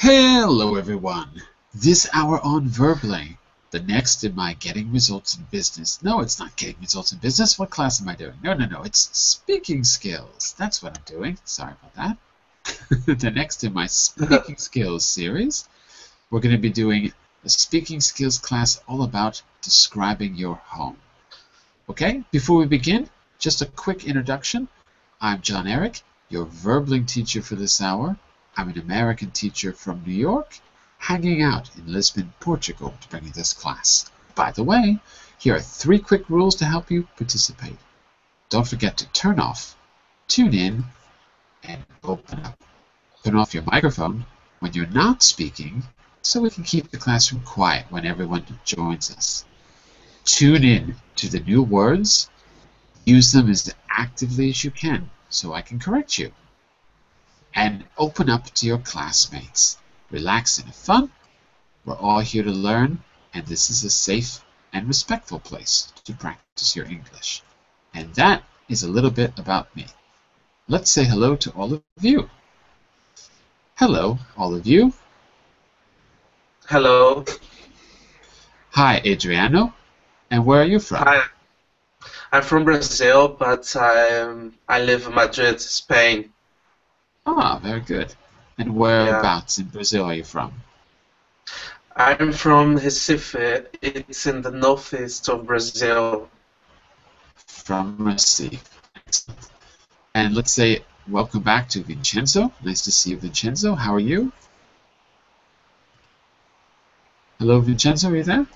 Hello everyone! This hour on Verbling, the next in my Getting Results in Business. No, it's not Getting Results in Business. What class am I doing? No, no, no. It's Speaking Skills. That's what I'm doing. Sorry about that. the next in my Speaking Skills series, we're going to be doing a Speaking Skills class all about describing your home. Okay, before we begin, just a quick introduction. I'm John Eric, your Verbling teacher for this hour. I'm an American teacher from New York, hanging out in Lisbon, Portugal to bring you this class. By the way, here are three quick rules to help you participate. Don't forget to turn off, tune in, and open up. Turn off your microphone when you're not speaking so we can keep the classroom quiet when everyone joins us. Tune in to the new words. Use them as actively as you can so I can correct you and open up to your classmates. Relax and have fun. We're all here to learn, and this is a safe and respectful place to practice your English. And that is a little bit about me. Let's say hello to all of you. Hello, all of you. Hello. Hi, Adriano. And where are you from? Hi. I'm from Brazil, but I I live in Madrid, Spain. Ah, very good. And whereabouts in Brazil are you from? I'm from Recife. It's in the northeast of Brazil. From Recife. And let's say welcome back to Vincenzo. Nice to see you, Vincenzo. How are you? Hello, Vincenzo. Are you there?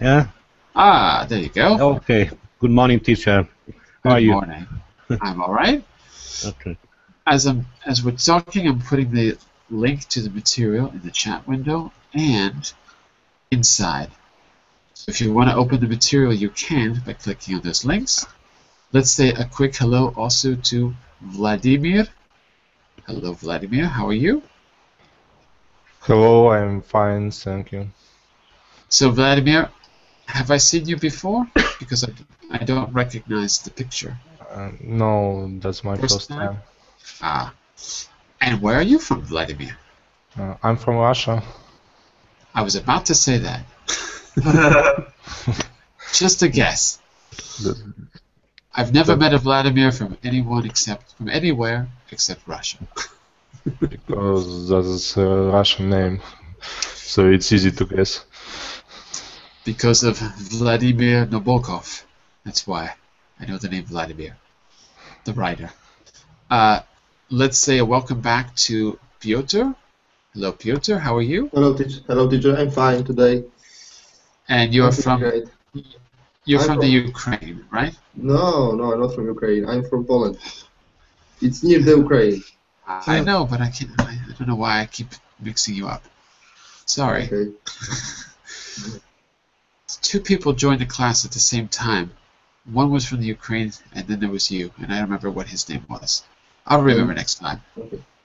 Yeah. Ah, there you go. Okay. Good morning, teacher. How Good are you? morning. I'm all right. Okay. As I'm as we're talking, I'm putting the link to the material in the chat window and inside. So if you want to open the material, you can by clicking on those links. Let's say a quick hello also to Vladimir. Hello, Vladimir. How are you? Hello, I'm fine, thank you. So, Vladimir, have I seen you before? Because I, I don't recognize the picture. Uh, no, that's my First first, time? time. Ah. And where are you from, Vladimir? Uh, I'm from Russia. I was about to say that. Just a guess. The- I've never The- met a Vladimir from anyone except from anywhere except Russia. because that's a Russian name, so it's easy to guess. Because of Vladimir Nabokov. That's why I know the name Vladimir, the writer. Uh, let's say a welcome back to Piotr. Hello, Piotr. How are you? Hello, teacher. Hello, teacher. I'm fine today. And you're I'm from great. you're I'm from the from- Ukraine, right? No, no, I'm not from Ukraine. I'm from Poland. It's near the Ukraine. I know, but I can't. I, I don't know why I keep mixing you up. Sorry. Okay. Two people joined the class at the same time. One was from the Ukraine, and then there was you, and I don't remember what his name was. I'll remember next time.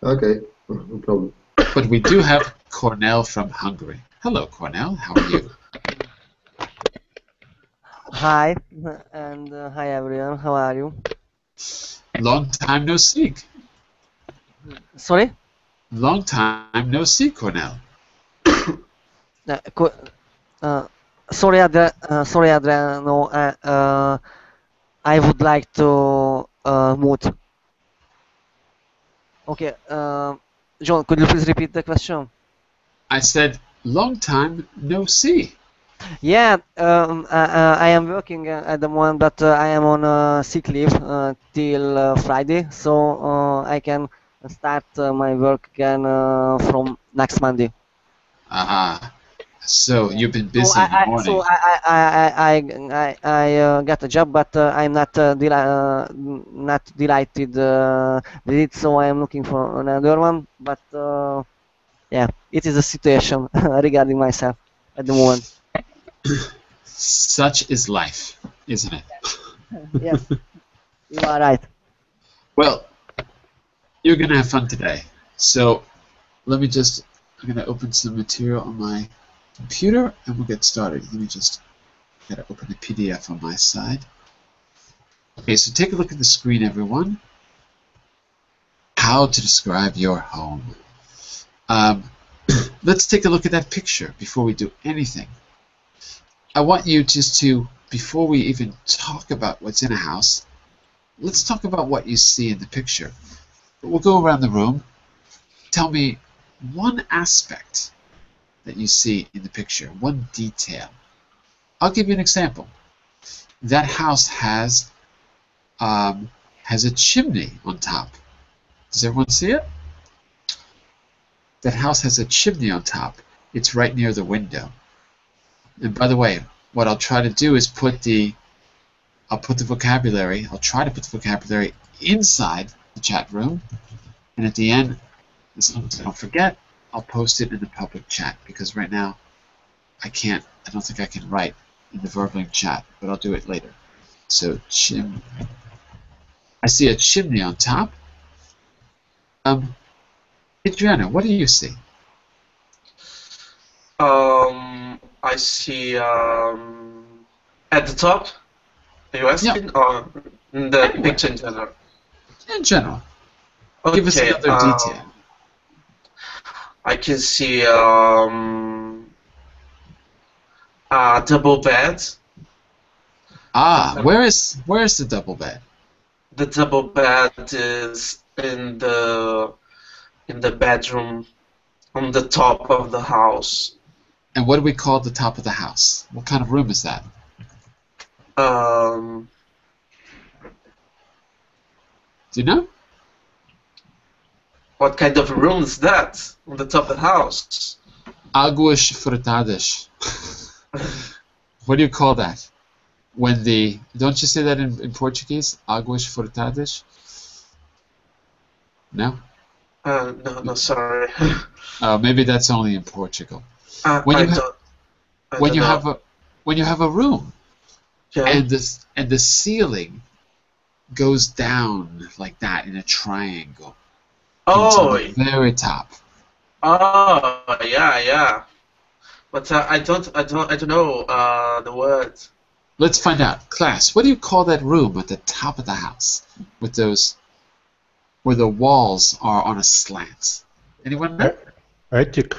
Okay. No problem. But we do have Cornell from Hungary. Hello, Cornell. How are you? Hi, and uh, hi everyone. How are you? Long time no see. Sorry? Long time no see, Cornell. Uh, co- uh, sorry, Adrian. Uh, sorry, Adrian. No, uh, uh, I would like to uh, mute. Okay. Uh, John, could you please repeat the question? I said, long time no see. Yeah, um, uh, uh, I am working uh, at the moment, but uh, I am on uh, sick leave uh, till uh, Friday, so uh, I can start uh, my work again uh, from next Monday. Ah, so you've been busy so I, I, so I, I, I, I, I, uh, got a job, but uh, I'm not uh, deli- uh, not delighted uh, with it. So I am looking for another one. But uh, yeah, it is a situation regarding myself at the moment. Such is life, isn't it? yes, you are right. Well, you're gonna have fun today. So let me just I'm gonna open some material on my computer and we'll get started. Let me just gotta open the PDF on my side. Okay, so take a look at the screen everyone. How to describe your home. Um, let's take a look at that picture before we do anything. I want you just to, before we even talk about what's in a house, let's talk about what you see in the picture. But We'll go around the room. Tell me one aspect that you see in the picture, one detail. I'll give you an example. That house has um, has a chimney on top. Does everyone see it? That house has a chimney on top. It's right near the window. And by the way, what I'll try to do is put the I'll put the vocabulary, I'll try to put the vocabulary inside the chat room. And at the end, as long as I don't forget, I'll post it in the public chat because right now I can't, I don't think I can write in the Verbling chat, but I'll do it later. So, chim. I see a chimney on top. Um, Adriana, what do you see? Um, I see um, at the top. Are you asking, or in the Anywhere. picture in general? In general, Okay, give us another um, detail. I can see um, a double bed. Ah, where is where is the double bed? The double bed is in the in the bedroom on the top of the house. And what do we call the top of the house? What kind of room is that? Um, Do you know? What kind of room is that on the top of the house? Águas furtadas. what do you call that? When the don't you say that in, in Portuguese? Águas furtadas. No. Uh, no, no, sorry. Uh, maybe that's only in Portugal. Uh, When you ha- when you have a when you have a room yeah. and this and the ceiling goes down like that in a triangle oh, the very top. oh, yeah, yeah. But uh, I don't, I don't, I don't know uh, the word. Let's find out. Class, what do you call that room at the top of the house with those where the walls are on a slant? Anyone know? Attic.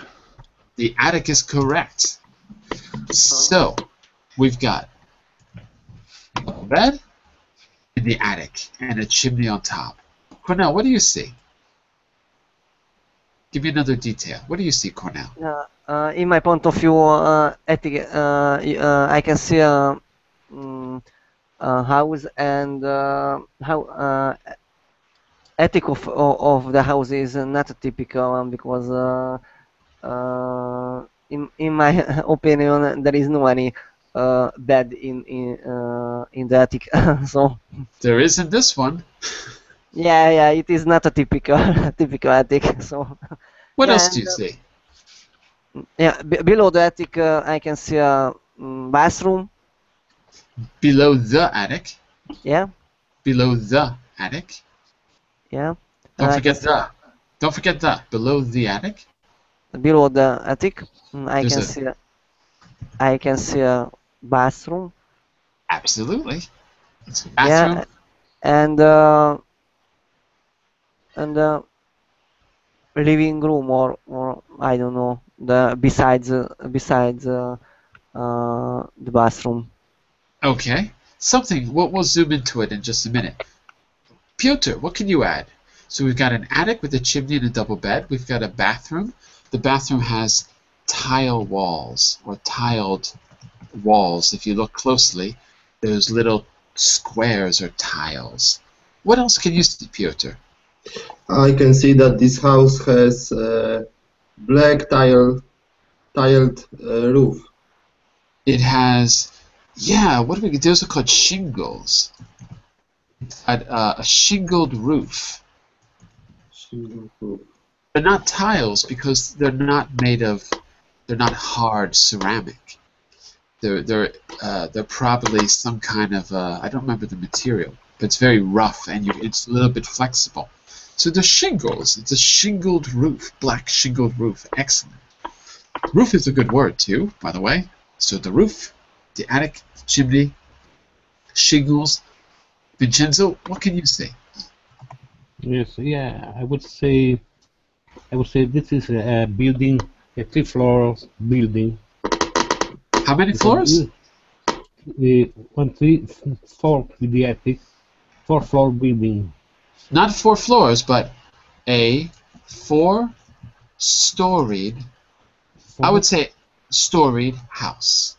The attic is correct. So, we've got a bed in the attic and a chimney on top. Cornell, what do you see? Give me another detail. What do you see, Cornell? Uh, uh, in my point of view, uh, ethic, uh, uh, I can see a, mm, a house and uh, how uh, ethic of, of the house is not a typical one because uh, uh, in in my opinion there is no any uh, bed in in uh, in the attic. so There isn't this one. Yeah, yeah, it is not a typical typical attic. So. What else do you see? Yeah, b- below the attic, uh, I can see a mm, bathroom. Below the attic. Yeah, Below the attic. yeah. Don't Uh, forget the. Don't forget the. Below the attic. below the attic, mm, I There's can a- see. A, I can see a bathroom. Absolutely. It's a bathroom. Yeah, and uh, and uh, living room or or I don't know the besides uh, besides uh, the bathroom. Okay. Something. We'll, we'll zoom into it in just a minute. Piotr, what can you add? So we've got an attic with a chimney and a double bed. We've got a bathroom. The bathroom has tile walls or tiled walls. If you look closely, those little squares are tiles. What else can you see, Piotr? I can see that this house has uh, black tile, tiled uh, roof. It has, yeah, what do we, those are called shingles. It's got uh, a shingled roof. Shingle roof. They're not tiles because they're not made of, they're not hard ceramic. They're they're uh, they're probably some kind of uh, I don't remember the material, but it's very rough and you, it's a little bit flexible. So the shingles, it's a shingled roof, black shingled roof. Excellent. Roof is a good word too, by the way. So the roof, the attic, the chimney, shingles. Vincenzo, what can you say? Yes, yeah, I would say I would say this is a building, a three floor building. How many floors? The eh, one, three, four with the attic, four floor building. Not four floors, but a four storied, I would say storied house.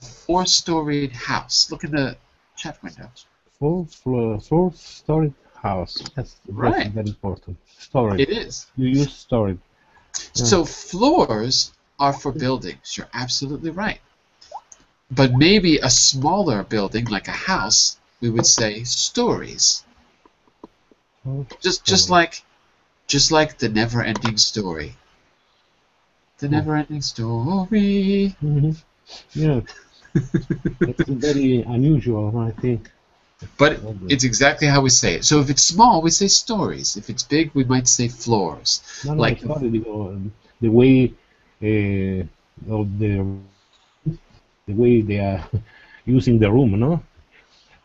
Four storied house. Look in the chat window. Four floor, four-storied house. That's, Right. very important. Story. It is. You use story. So floors are for buildings. You're absolutely right. But maybe a smaller building like a house, we would say stories. Just just like just like the never ending story. The never ending story. hmm Yeah. it's very unusual, I think. But it's exactly how we say it. So if it's small, we say stories. If it's big, we might say floors. No, no, Like- the, uh, the way uh, of the the way they are using the room, no?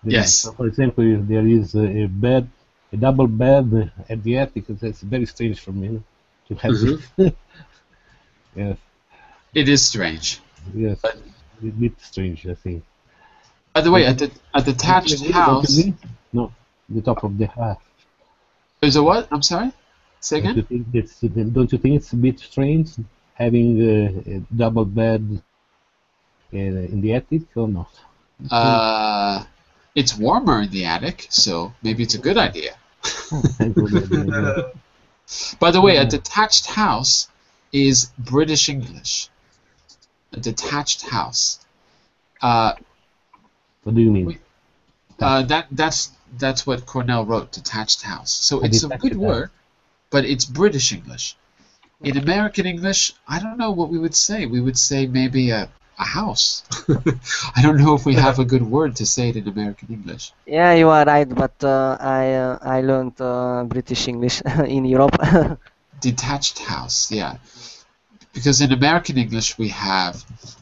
The- Yes. For example, if there is a bed, a double bed at the attic. That's very strange for me no? to have. Mhm. yes, It is strange. yes, a bit strange, I think. By the way, at the a detached Don't house. No, the top of the house. there's a what? I'm sorry. Say Don't you think it's don't you think it's a bit strange having uh, a double bed uh, in the attic or not? Uh, it's warmer in the attic, so maybe it's a good idea. By the way, a detached house is British English. A detached house. Uh, what do you mean? Uh, that that's that's what Cornell wrote. Detached house. So A it's a good house. word, but it's British English. In American English, I don't know what we would say. We would say maybe a a house. I don't know if we have a good word to say it in American English. Yeah, you are right, but uh, I uh, I learned uh, British English in Europe. detached house yeah because in american english we have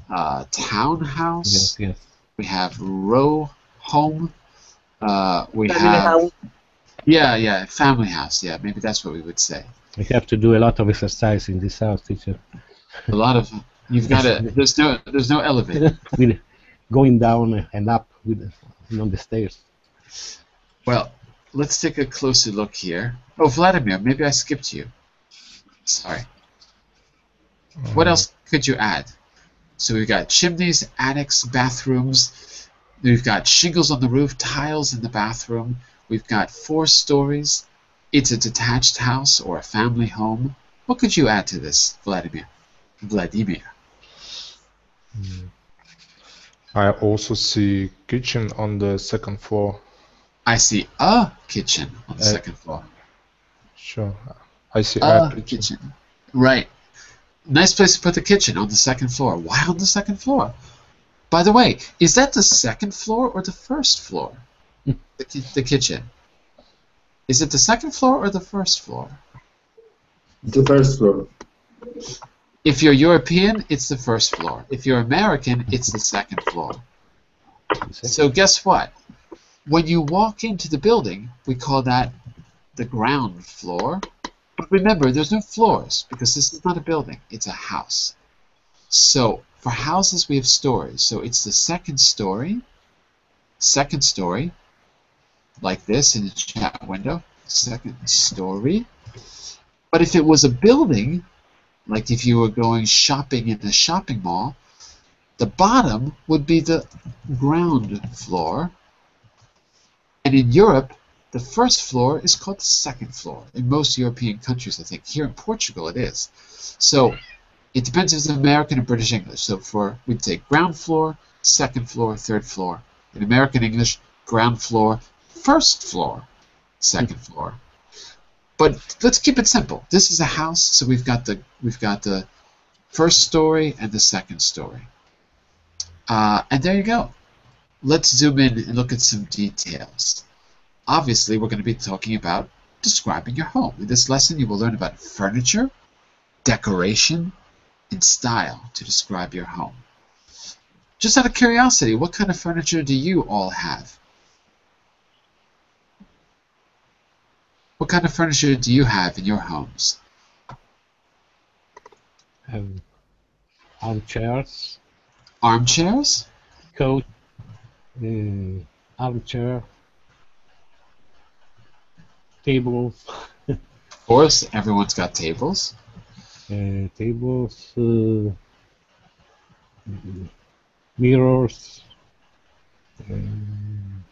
uh, townhouse Yes, yes. we have row home uh, we Family have house. yeah yeah family house yeah maybe that's what we would say We have to do a lot of exercise in this house, teacher. a lot of you've got to there's no there's no elevator with going down and up with on the stairs. well let's take a closer look here oh vladimir maybe i skipped you sorry mm. what else could you add so we've got chimneys attics bathrooms We've got shingles on the roof, tiles in the bathroom. We've got four stories. It's a detached house or a family home. What could you add to this, Vladimir? Vladimir. I also see kitchen on the second floor. I see a kitchen on the Uh, second floor. Sure. I see A a kitchen. kitchen. Right. Nice place to put the kitchen on the second floor. Why on the second floor? By the way, is that the second floor or the first floor? the, ki- the kitchen. Is it the second floor or the first floor? The first floor. If you're European, it's the first floor. If you're American, it's the second floor. So guess what? When you walk into the building, we call that the ground floor. But remember, there's no floors because this is not a building, it's a house. So for houses, we have stories. So it's the second story, second story, like this in the chat window, second story. But if it was a building, like if you were going shopping in a shopping mall, the bottom would be the ground floor. And in Europe, the first floor is called the second floor. In most European countries, I think. Here in Portugal, it is. So it depends if it's American or British English. So for we'd say ground floor, second floor, third floor. In American English, ground floor, first floor, second floor. But let's keep it simple. This is a house, so we've got the we've got the first story and the second story. Uh, and there you go. Let's zoom in and look at some details. Obviously, we're going to be talking about describing your home. In this lesson, you will learn about furniture, decoration, and style to describe your home. Just out of curiosity, what kind of furniture do you all have? What kind of furniture do you have in your homes? have armchairs, Armchairs? coach, uh, armchair, tables, Of course, everyone's got tables. uh, tables, uh, mirrors, um,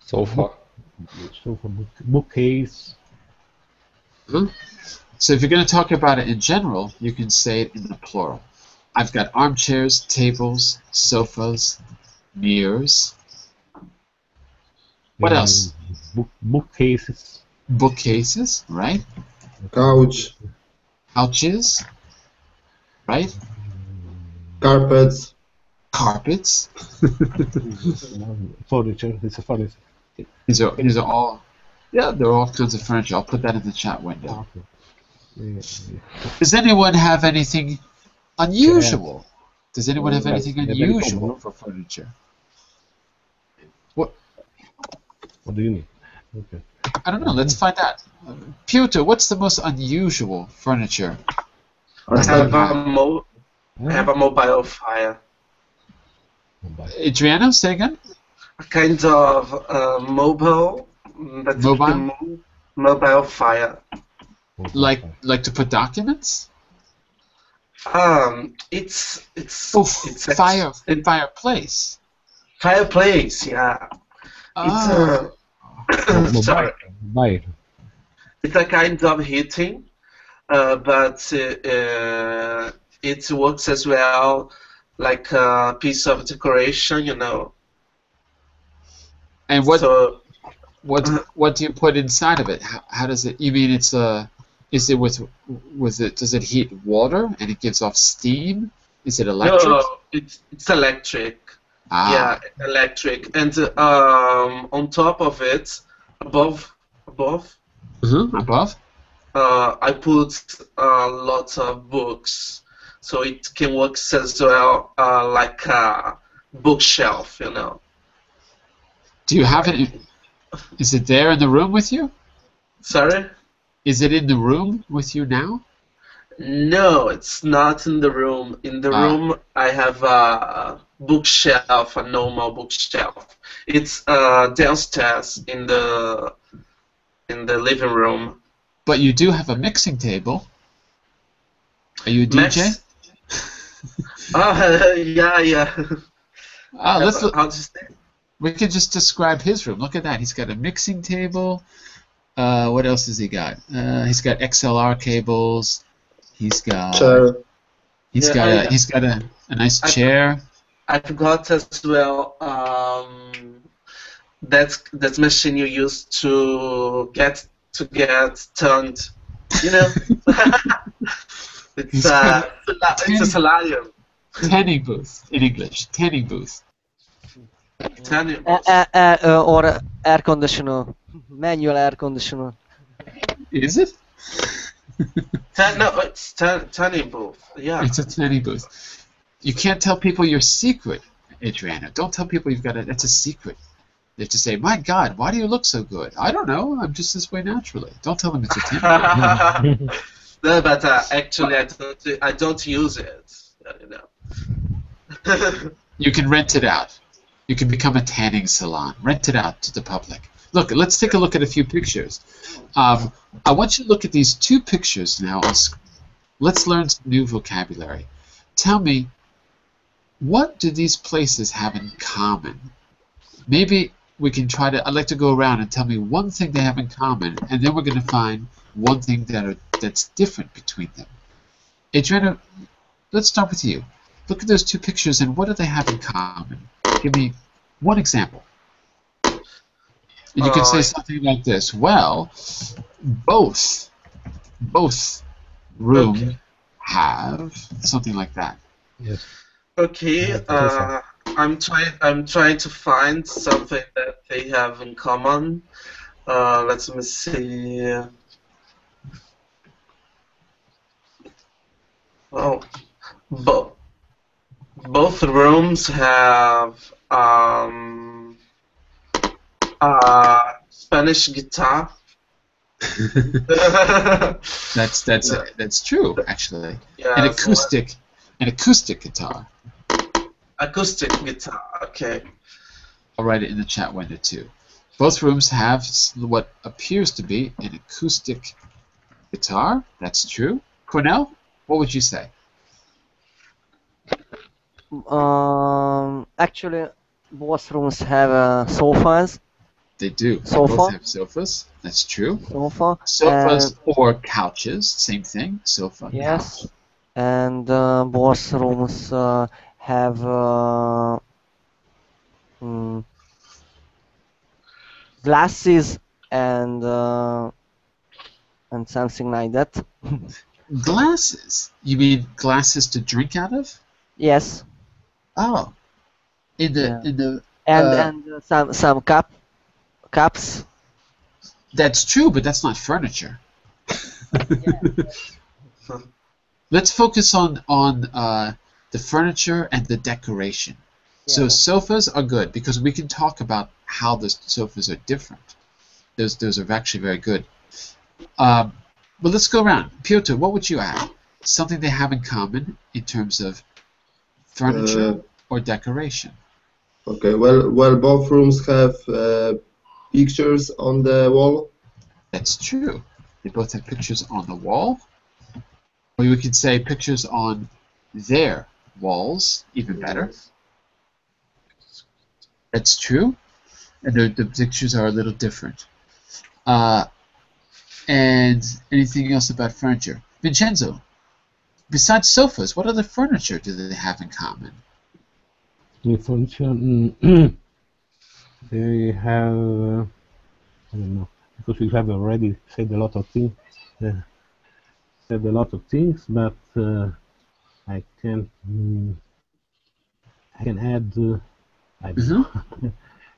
Sofa. Sofa book, bookcase. Hmm? So if you're going to talk about it in general, you can say it in the plural. I've got armchairs, tables, sofas, mirrors. What else? Book, bookcases. Bookcases, right? couch, Couches, right? carpets, Carpets. furniture. It's a furniture. These are these are all. Yeah, they're all kinds of furniture. I'll put that in the chat window. Does anyone have anything unusual? Does anyone have anything that's- yeah, very unusual for furniture? what What do you mean? Okay. I don't know. Let's find out. Piotr, what's the most unusual furniture? I have a mo- I have a mobile fire. Adriano, say again. A kind of uh, mobile mm, that Mobile? can. Mobile fire. Like like to put documents? Um, it's it's Oh, it's a fire it- fireplace. fireplace. Yeah. It's Oh, a sorry. Mobile. It's a kind of heating, uh, but uh, uh, it works as well like a piece of decoration. You know. And what So what what do you put inside of it? How, how does it? You mean it's a? Is it with with it? Does it heat water and it gives off steam? Is it electric? no, it's it's electric. ah, Yeah, electric, and um, on top of it, above above, mhm, above. uh, I put a lot of books, so it can work as well uh, like a bookshelf, you know. Do you have it? Is it there in the room with you? Sorry? Is it in the room with you now? No, it's not in the room. In the Ah. room, I have a bookshelf, a normal bookshelf. It's uh, downstairs in the in the living room. But you do have a mixing table. Are you a DJ? Max- Ah, yeah, yeah. Ah, let's look. How to? We could just describe his room. Look at that. He's got a mixing table. Uh, what else has he got? Uh, he's got XLR cables. He's got. chair, He's Yeah, got a. I- He's got a, a nice I- chair. I forgot as well. Um, that that machine you use to get to get turned. You know. it's uh, it's a solarium. Tanning booth in English. Tanning booth. Turning- A- a- a- uh, or air conditioner, manual air conditioner. Is it? Turn- no, it's turn, turning booth. Yeah. It's a tanning booth. You can't tell people your secret, Adriana. Don't tell people you've got it. It's a secret. They have to say, "My God, why do you look so good?" I don't know. I'm just this way naturally. Don't tell them it's a tanning booth. no, but uh, actually, I don't. I don't use it. You know. You can rent it out. You can become a tanning salon. Rent it out to the public. Look, let's take a look at a few pictures. Um, I want you to look at these two pictures now. Let's learn some new vocabulary. Tell me, what do these places have in common? Maybe we can try to. I'd like to go around and tell me one thing they have in common, and then we're going to find one thing that are, that's different between them. Adriana, let's start with you. Look at those two pictures, and what do they have in common? Give me one example. And you can say Uh, something like this. Well, both, both rooms Okay. have something like that. Yes. Okay, uh, I'm trying. I'm trying to find something that they have in common. Uh, let me see. Oh, bo- both rooms have um, uh, Spanish guitar. That's that's that's true actually. yeah, An so- acoustic, an acoustic guitar. acoustic guitar. Okay. I'll write it in the chat window too. Both rooms have what appears to be an acoustic guitar. That's true. Cornell, what would you say? Um, actually, both rooms have uh, sofas. They do. They Sofa? both have sofas. That's true. Sofa. Sofas and- or couches, same thing. Sofa. Yes. couch. and uh, both rooms uh, have uh, mm, glasses and uh, and something like that. Glasses. You mean glasses to drink out of? yes, Oh. In the Yeah. in the and Uh, and uh, some some cup cups. that's true, but that's not furniture. Let's focus on on uh, the furniture and the decoration. So sofas are good because we can talk about how the sofas are different. Those those are actually very good. Um, but let's go around. Piotr, what would you add? Something they have in common in terms of furniture Uh, or decoration. Okay, well, well, both rooms have uh, pictures on the wall. That's true. They both have pictures on the wall. Or we could say pictures on their walls, even better. That's true. And the, the pictures are a little different. Uh, and anything else about furniture? Vincenzo, besides sofas, what other furniture do they have in common? Furniture, mm, they have, uh, I don't know, because we have already said a lot of things, uh, said a lot of things, but uh, I can, mm, I can add, uh, I don't know,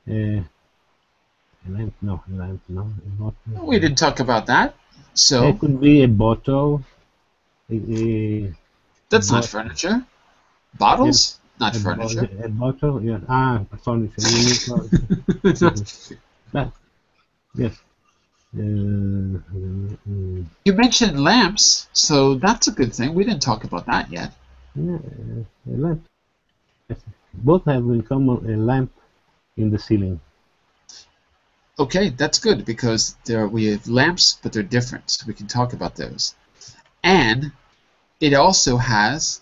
uh, lamp, no, lamp, no, not, We didn't talk about that. So It could be a bottle, a, a, that's not furniture. Bottles? Not a, furniture. a bottle, yes, ah, furniture, you mean, yes. Uh, mm, You mentioned lamps, so that's a good thing. We didn't talk about that yet. yeah, a lamp. Both have in common a lamp in the ceiling. Okay, that's good because there we have lamps, but they're different, so we can talk about those. And it also has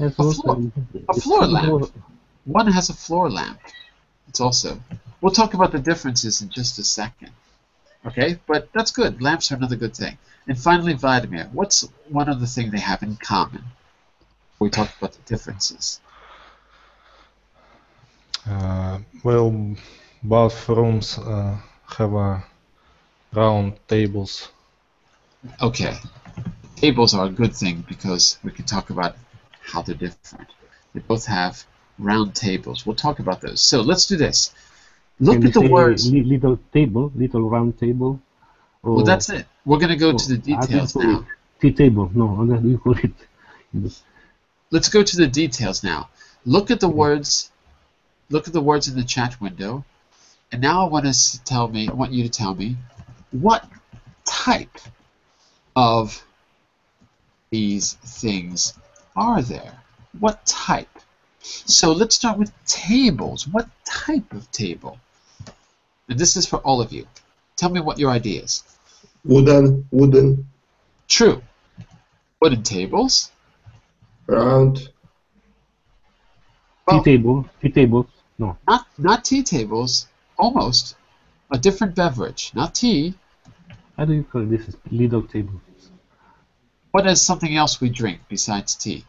Yes, A also- floor- a floor somehow- lamp. one has a floor lamp. It's also we'll talk about the differences in just a second. Okay, but that's good. Lamps are another good thing. And finally, Vladimir, what's one other thing they have in common? We talked about the differences. Uh, well, both rooms uh, have uh, round tables. Okay. Tables are a good thing because we can talk about how they're different. They both have round tables. We'll talk about those. So let's do this. Look Can at the words. little table, little round table. Or, Well, that's it. We're going to go to the or how do you details now. Tea table. No, how do you call it? Let's go to the details now. Look at the words. Look at the words in the chat window. And now I want us to tell me. I want you to tell me what type of these things are there. What type? So let's start with tables. What type of table? And this is for all of you. Tell me what your idea is. Wooden, wooden, True. Wooden tables. round, Well- tea table. Tea table. No. Not not tea tables. Almost. A different beverage. Not tea. How do you call this? Is little table. What is something else we drink besides tea?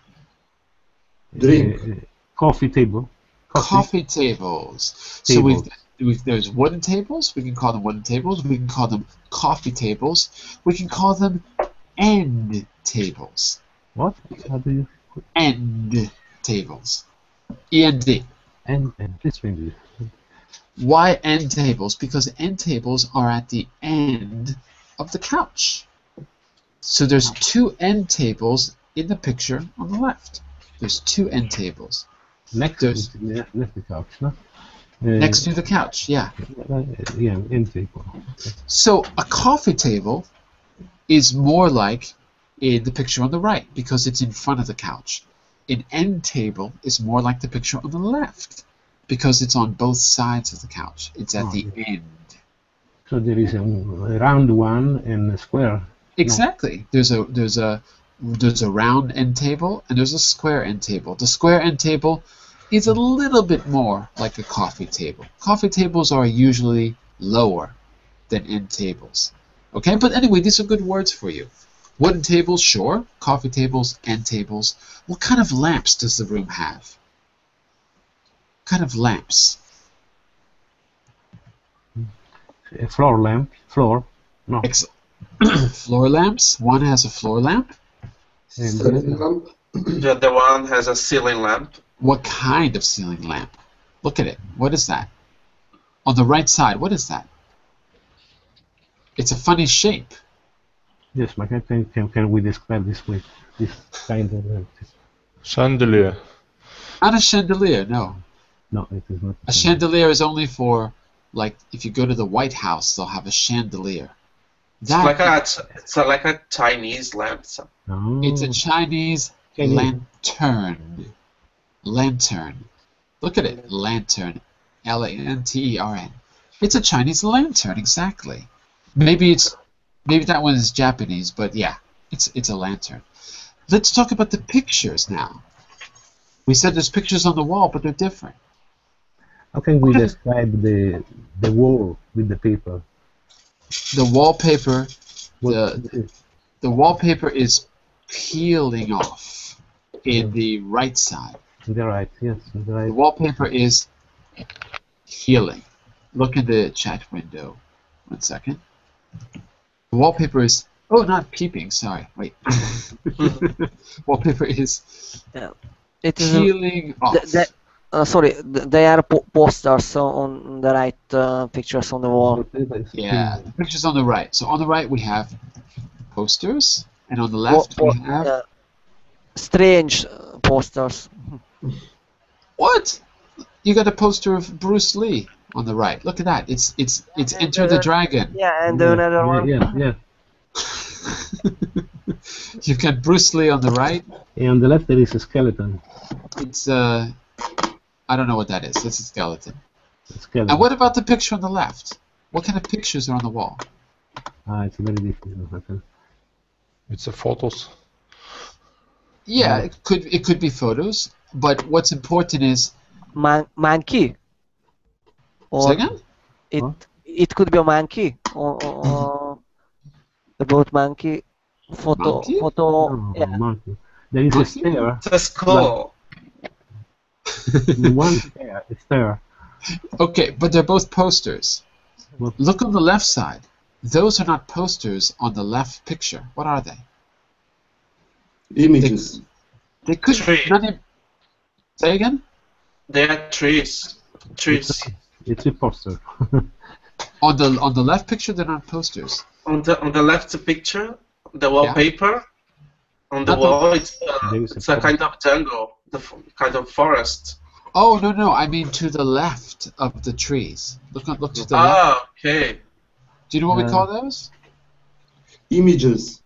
Drink. Uh, coffee table. Coffee, tables. So we've, we've there's wooden tables. We can call them wooden tables. We can call them coffee tables. We can call them end tables. What? How do you? End tables. E N D. And and this one. Why end tables? Because end tables are at the end of the couch. So there's two end tables in the picture on the left. There's two end tables. Next There's- ne- next the couch. No. Uh, Next to the couch, yeah. uh, yeah, end table. So a coffee table is more like in the picture on the right because it's in front of the couch. An end table is more like the picture on the left because it's on both sides of the couch. It's at Oh, the end. So there is a round one and a square. Exactly. There's a there's a there's a round end table and there's a square end table. The square end table is a little bit more like a coffee table. Coffee tables are usually lower than end tables. Okay, but anyway, these are good words for you. Wooden tables, sure. Coffee tables, end tables. What kind of lamps does the room have? What kind of lamps? A floor lamp. Floor. No. Ex- floor lamps. One has a floor lamp. And Ceiling the- lamp. The other one has a ceiling lamp. What kind of ceiling lamp? Look at it. What is that? On the right side, what is that? It's a funny shape. yes, but can, can, can we describe this with this kind of lamp? Chandelier. Not a chandelier, no. No, it is not. A chandelier is only for, like, if you go to the White House, they'll have a chandelier. It's like a it's a, like a Chinese lamp. So- No. it's a Chinese Chinese. lantern. Lantern. Look at it. Lantern. L A N T E R N. It's a Chinese lantern, exactly. Maybe it's maybe that one is Japanese, but yeah, it's it's a lantern. Let's talk about the pictures now. We said there's pictures on the wall, but they're different. How can we describe the the wall with the paper? The wallpaper The- the wallpaper is peeling off in the right side. the right, yes, the The right. wallpaper is healing. Look in the chat window. One second. The wallpaper is. Oh, not peeping. Sorry. Wait. wallpaper is no. It is. a- peeling off. th- th- uh, sorry, th- they are po- posters on the right uh, pictures on the wall. Yeah, the pictures on the right. So on the right we have posters, and on the left Po- we have uh, strange uh, posters. what? You got a poster of Bruce Lee on the right. Look at that. It's it's it's And, Enter the uh, Dragon. Yeah, and yeah, another yeah, one. Yeah, yeah. You've got Bruce Lee on the right. And on the left there is a skeleton. It's uh, I don't know what that is. It's a skeleton. Skeleton. And what about the picture on the left? What kind of pictures are on the wall? Ah, it's very difficult. It's the photos. Yeah, it could it could be photos, but what's important is Man- monkey. Or say again? it Huh? it could be a monkey or, or, or about monkey photo Monkey? photo No, yeah monkey. There is a Monkey? stair. It's a skull. One stair. A stair. Okay, but they're both posters. What? Look on the left side. Those are not posters on the left picture. What are they? Images. They could Tree. not even, say again. They are trees. Trees. It's a poster. On the on the left picture, they're not posters. On the on the left picture, the wallpaper. On the Not the- wall, it's, uh, There is a it's a kind of jungle, the kind of forest. Oh no no, I mean to the left of the trees. Look on look to the left. Ah, okay. Do you know what we Uh, call those? Images.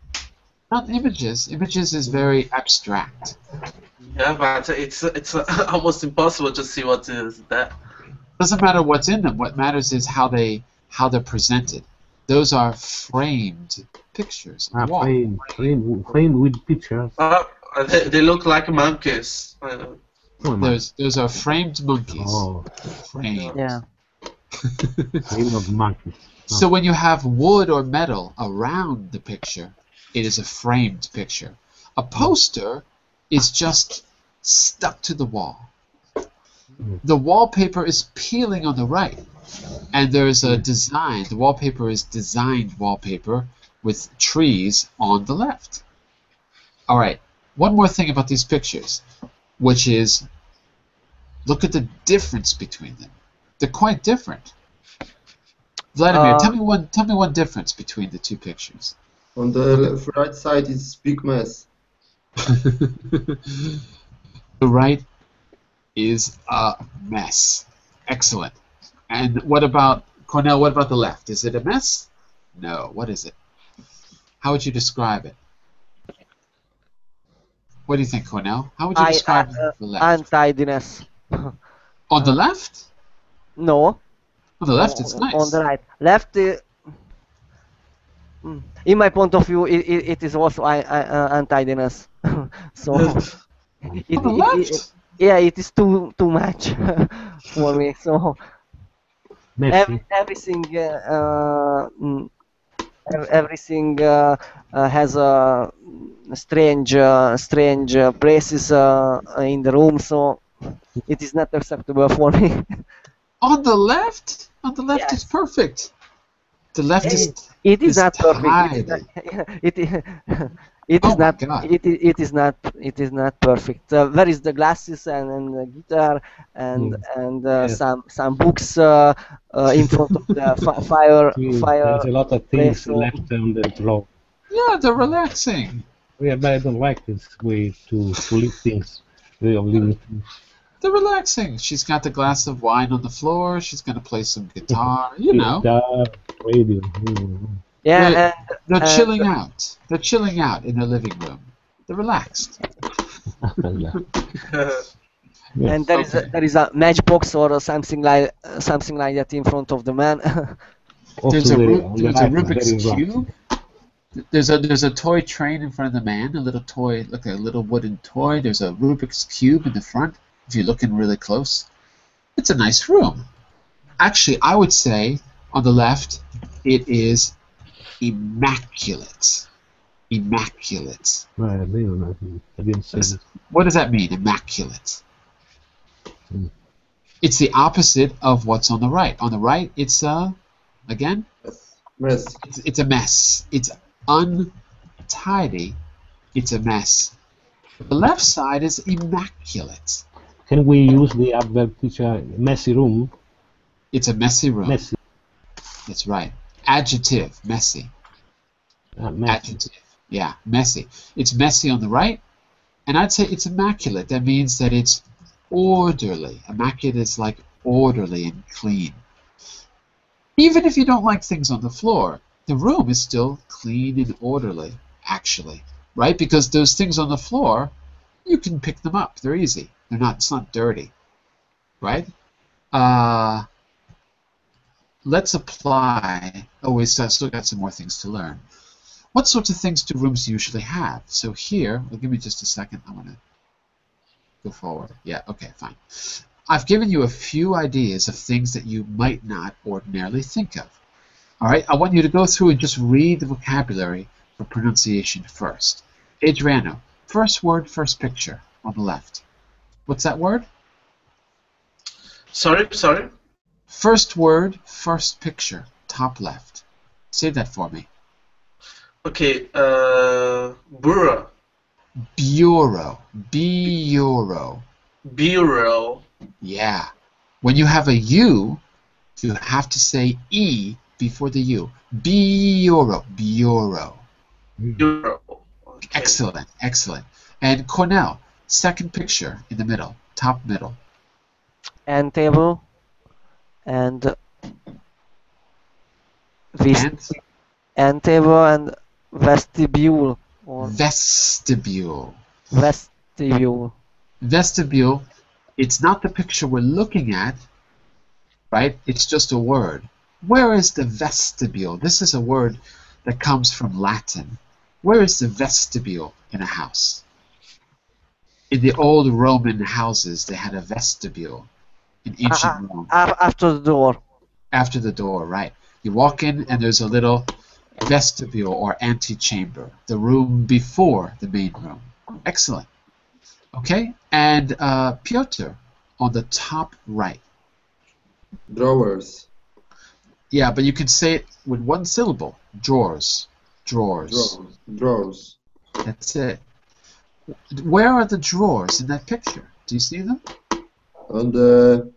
Not images. Images is very abstract. Yeah, but it's it's uh, almost impossible to see what is that. Doesn't matter what's in them. What matters is how they how they're presented. Those are framed pictures Ah, framed, framed, framed with pictures. Uh, they, they look like monkeys. Uh, Oh. Those those are framed monkeys. Oh, Framed. yeah framed of monkeys. So when you have wood or metal around the picture, it is a framed picture. A poster is just stuck to the wall. The wallpaper is peeling on the right, and there's a design. The wallpaper is designed wallpaper with trees on the left. All right, one more thing about these pictures, which is look at the difference between them. They're quite different. Vladimir, Uh, tell me one. Tell me one difference between the two pictures. On the left, right side is big mess. the right is a mess. Excellent. And what about Cornell? What about the left? Is it a mess? No. What is it? How would you describe it? What do you think, Cornell? How would you I- describe uh, the left? Untidiness. On the left? No. On the left, it's nice. On the right. Left. Uh, mm, in my point of view, it, it, it is also I, I, uh, untidiness. so. it, On the left? it- yeah, it is too too much for me. So Messy. every, everything, uh, uh, mm, ev- everything uh, uh, has a strange, uh, strange uh, places uh, in the room. So it is not acceptable for me. On the left? On the left Yes. is perfect. The left is. It is not perfect. It is tidy. not, it, i- it Oh is not. God. It, it is not. It is not perfect. Uh, where is the glasses and, and the guitar and Mm. and uh, Yeah. some some books uh, uh, in front of the fi- fire Mm, fire. There's a lot of things so- left on the floor. Yeah, they're relaxing. Yeah, but I don't like this way to, to leave things. Way of leaving things. They're relaxing. She's got the glass of wine on the floor. She's going to play some guitar. You know, Guitar, radio. Yeah, Right. and they're uh, chilling out. They're chilling out in their living room. They're relaxed. Yes. and there is a, Okay. there is a matchbox or something like uh, something like that in front of the man. There's a, the- Ru- on the there's a Rubik's cube. There's a there's a toy train in front of the man. A little toy, like a little wooden toy. There's a Rubik's cube in the front. If you're looking really close, it's a nice room. Actually, I would say on the left, it is immaculate. Immaculate. Right, I didn't, I didn't say What does that mean? Immaculate. Hmm. It's the opposite of what's on the right. On the right, it's uh, again, Mess. it's, it's a mess. It's untidy. It's a mess. The left side is immaculate. Can we use the adverb teacher messy room? It's a messy room. Messy. That's right. Adjective, messy. Messy. Adjective. Yeah, messy. It's messy on the right, and I'd say it's immaculate. That means that it's orderly. Immaculate is like orderly and clean. Even if you don't like things on the floor, the room is still clean and orderly, actually, right? Because those things on the floor, you can pick them up. They're easy. They're not. It's not dirty, right? Uh, let's apply. Oh, we still got some more things to learn. What sorts of things do rooms usually have? So here, well, give me just a second. I want to go forward. Yeah, okay, fine. I've given you a few ideas of things that you might not ordinarily think of. All right, I want you to go through and just read the vocabulary for pronunciation first. Adriano, first word, first picture on the left. What's that word? sorry, sorry. First word, first picture, top left. Say that for me. Okay, uh, bureau, Bureau. Bureau. bureau. Yeah. When you have a U, you have to say E before the U. Bureau. Bureau. Bureau. Okay. Excellent. Excellent. And Cornell, second picture in the middle, top middle. and table and vis- And and and vestibule or vestibule. vestibule. Vestibule, it's not the picture we're looking at, right? It's just a word. Where is the vestibule? This is a word that comes from Latin. Where is the vestibule in a house? In the old Roman houses, they had a vestibule in ancient Rome. Af- after the door. After the door, right. You walk in, and there's a little vestibule or antechamber, the room before the main room. Excellent. Okay, and uh, Piotr on the top right. Drawers. Yeah, but you can say it with one syllable. Drawers. Drawers. Drawers. Drawers. That's it. Where are the drawers in that picture? Do you see them? On the,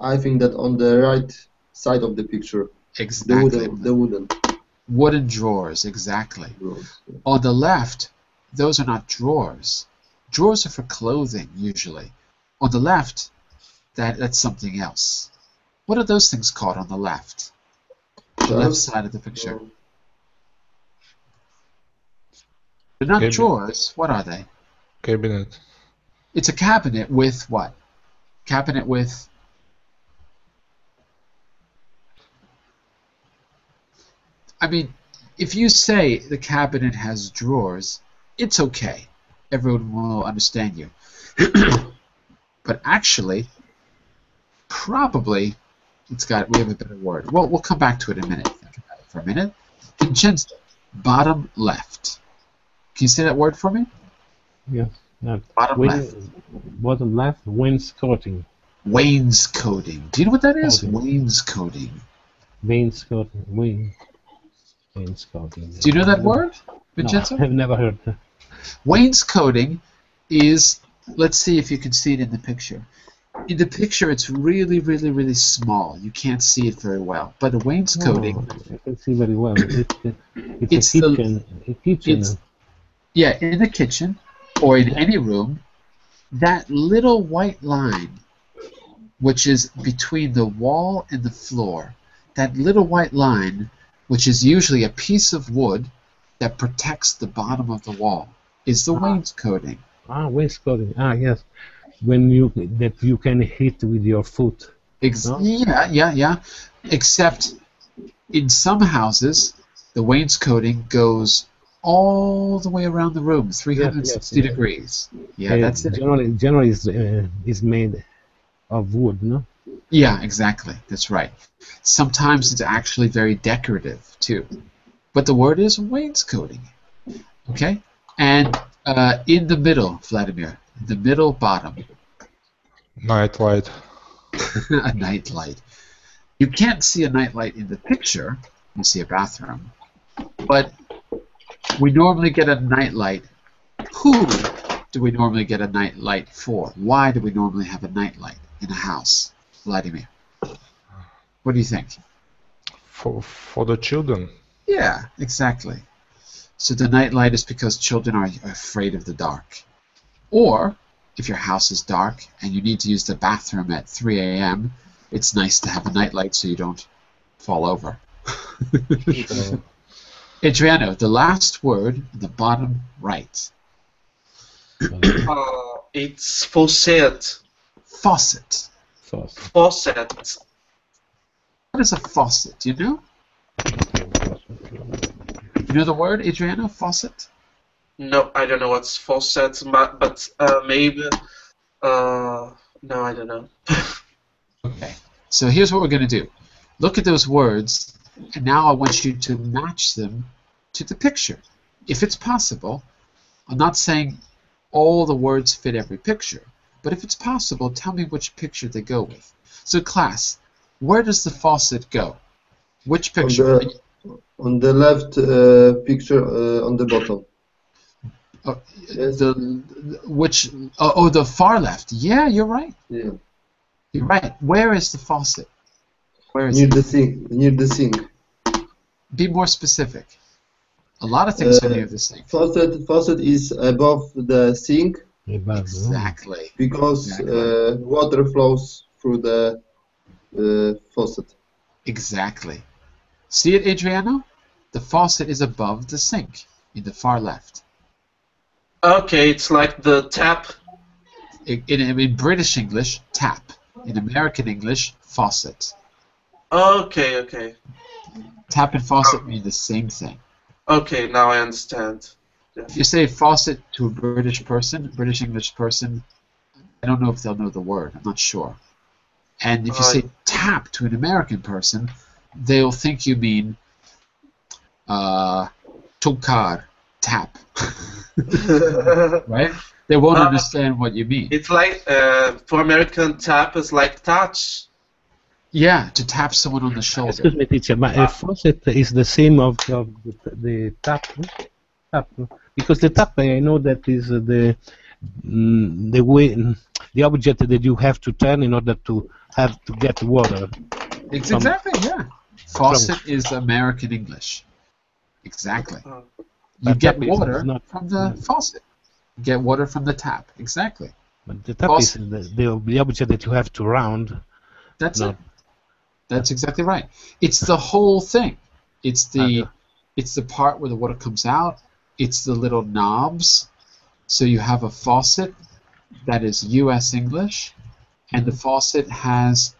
I think that on the right side of the picture, the Exactly. wooden, the wooden Wooden drawers, exactly. drawers. On the left, those are not drawers. Drawers are for clothing, usually. On the left, that, that's something else. What are those things called on the left? The uh, left side of the picture. Um, They're not Maybe. drawers. What are they? Cabinet. It's a cabinet with what? Cabinet with. I mean, if you say the cabinet has drawers, it's okay. Everyone will understand you. but actually, probably, it's got. We have a better word. Well, we'll come back to it in a minute. Think about it for a minute. Vincenzo, bottom left. Can you say that word for me? Yes. Uh, Bottom win- left. Bottom left, wainscoting. Wainscoting. Do you know what that is? Coating. Wainscoting. Wainscoting. Wain. Wainscoting. Do you know that word, No, I've never heard. Wainscoting is, let's see if you can see it in the picture. In the picture, it's really, really, really small. You can't see it very well. But a wainscoting, Oh, I can see very well. It's, it's, It's a the- a kitchen. it's- yeah, in the kitchen or in any room, that little white line, which is between the wall and the floor, that little white line, which is usually a piece of wood that protects the bottom of the wall, is the wainscoting. ah, wainscoting. Ah, yes. When you that you can hit with your foot. Ex- No? Yeah, yeah, yeah. Except in some houses, the wainscoting goes all the way around the room, 360 yes. degrees. Yeah, Uh, that's it. Generally, generally is uh, is made of wood, no? Yeah, exactly. That's right. Sometimes it's actually very decorative too. But the word is wainscoting. Okay? And uh, in the middle, Vladimir, the middle bottom, Night light. a nightlight. You can't see a nightlight in the picture. You see a bathroom. But we normally get a nightlight. Who do we normally get a nightlight for? Why do we normally have a nightlight in a house? Vladimir. What do you think? For for the children. Yeah, exactly. So the nightlight is because children are afraid of the dark. Or, if your house is dark and you need to use the bathroom at 3 a.m., it's nice to have a nightlight so you don't fall over. So, Adriano, the last word in the bottom right. Uh, it's faucet. Faucet. Sauce. Faucet. What is a faucet? Do you know? You know the word, Adriano? Faucet? No, I don't know what's faucet, but, but uh, maybe. Uh, no, I don't know. Okay. So here's what we're going to do. Look at those words, and now I want you to match them to the picture. If it's possible, I'm not saying all the words fit every picture, but if it's possible, tell me which picture they go with. So, class, where does the faucet go? Which On picture? the, on the left uh, picture uh, on the bottom. Oh, Yes. the which? Oh, oh, the far left. Yeah, you're right. Yeah. You're right. Where is the faucet? Where is Near it? the sink. Near the sink. Be more specific. A lot of things are Uh, near the sink. Faucet faucet is above the sink? Exactly. because Exactly. uh, water flows through the uh, faucet. Exactly. See it, Adriano? The faucet is above the sink in the far left. Okay, it's like the tap. In, in, in British English, tap. In American English, faucet. Okay, okay. Tap and faucet mean the same thing. Okay, now I understand. If you say faucet to a British person, British English person, I don't know if they'll know the word. I'm not sure. And if you say tap to an American person, they'll think you mean uh, tokar, tap. right? They won't Uh, understand what you mean. it's like uh, for American tap is like touch. Yeah, to tap someone on the shoulder. Excuse me, teacher, but a faucet is the same of, of the, the tap, tap, no? Because the tap I know that is uh, the mm, the way mm, the object that you have to turn in order to have to get water. It's From- exactly, yeah. Faucet is American English. Exactly. Oh. You But get water not- from the faucet. You get water from the tap. Exactly. But the tap Faucet. is the, the, the object that you have to round. That's No. it. That's exactly right. It's the whole thing. It's the Uh-huh. it's the part where the water comes out. It's the little knobs. So you have a faucet that is U.S. English, and the faucet has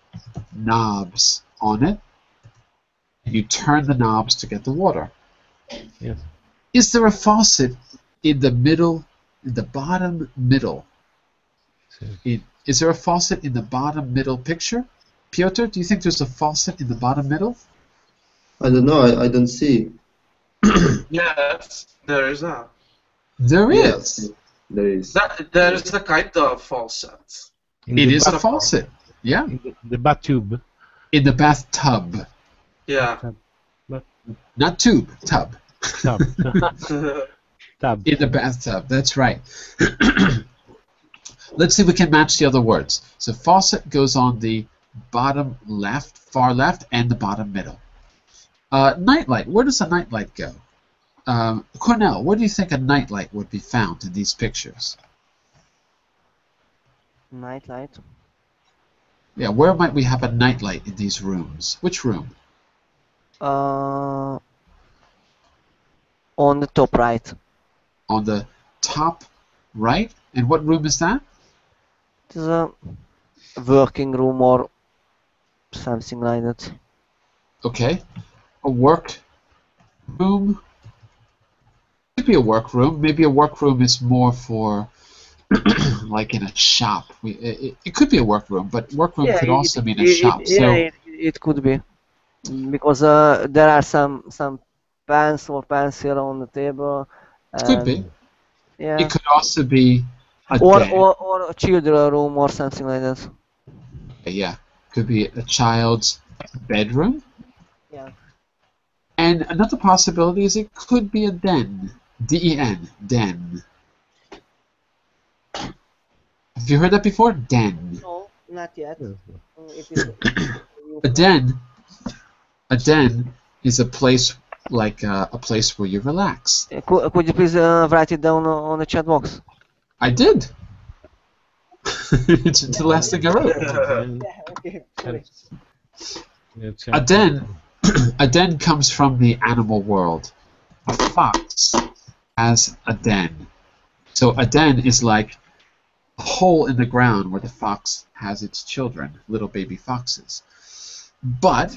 knobs on it. You turn the knobs to get the water. Yes. Is there a faucet in the middle, in the bottom middle? In, is there a faucet in the bottom middle picture? Piotr, do you think there's a faucet in the bottom middle? I don't know. I, I don't see. Yes, there is a. There is. Yes, there is. That, there is a kind of faucet. in It a faucet. Yeah. in the, the bath tube. In the bathtub. Yeah. Not tube, tub. Tub. Tub. In the bathtub. That's right. Let's see if we can match the other words. So faucet goes on the bottom left, far left, and the bottom middle. Uh, nightlight. Where does a nightlight go? Um, Cornell, where do you think a nightlight would be found in these pictures? Nightlight. Yeah, where might we have a nightlight in these rooms? Which room? Uh, on the top right. On the top right? And what room is that? It is a working room or something like that. Okay. A work room? Could be a work room. Maybe a work room is more for like in a shop. We, it, it could be a work room, but work room could it- also mean a it- shop. it- so yeah, it, it could be because uh, there are some some pens or pencil on the table. it could be. Yeah. It could also be a or, or or a children room or something like that. Yeah, could be a child's bedroom. Yeah. And another possibility is it could be a den. D-E-N, den. Have you heard that before? Den. No, not yet. Yes. It is A den. A den is a place like uh, a place where you relax. Uh, Could, could you please uh, write it down on on the chat box? I did. it's the last thing I wrote. And- okay. A den, a den comes from the animal world. A fox has a den. So a den is like a hole in the ground where the fox has its children, little baby foxes. But